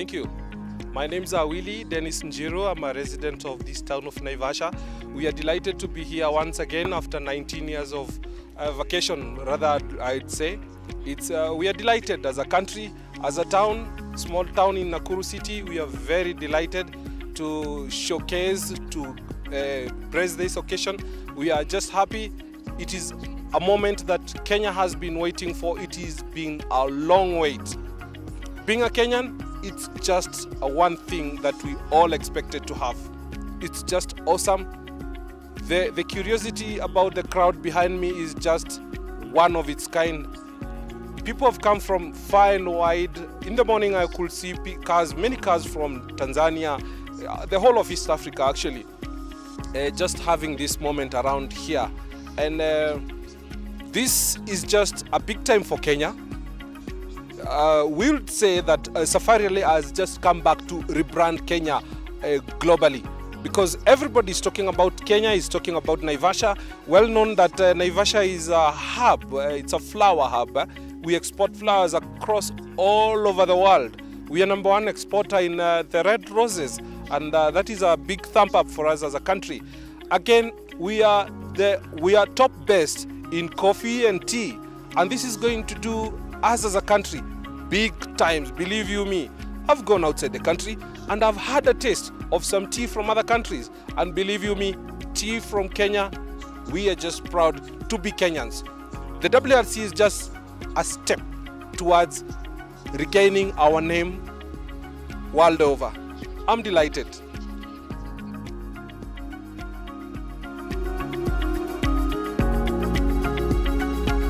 Thank you. My name is Awili Dennis Njiro. I'm a resident of this town of Naivasha. We are delighted to be here once again after 19 years of uh, vacation, rather, I'd say. It's, uh, we are delighted as a country, as a town, small town in Nakuru City. We are very delighted to showcase, to uh, praise this occasion. We are just happy. It is a moment that Kenya has been waiting for. It has been a long wait. Being a Kenyan, it's just a one thing that we all expected to have. It's just awesome. The, the curiosity about the crowd behind me is just one of its kind. People have come from far and wide. In the morning, I could see cars, many cars from Tanzania, uh, the whole of East Africa actually, uh, just having this moment around here. And uh, this is just a big time for Kenya uh, we would say that uh, Safari Rally has just come back to rebrand Kenya uh, globally because everybody is talking about Kenya, is talking about Naivasha. Well known that uh, Naivasha is a hub, uh, it's a flower hub. We export flowers across all over the world. We are number one exporter in uh, the red roses, and uh, that is a big thump up for us as a country. Again, we are the we are top best in coffee and tea, and this is going to do us as a country big times. Believe you me, I've gone outside the country and I've had a taste of some tea from other countries, and believe you me, tea from Kenya, we are just proud to be Kenyans. The WRC is just a step towards regaining our name world over. I'm delighted.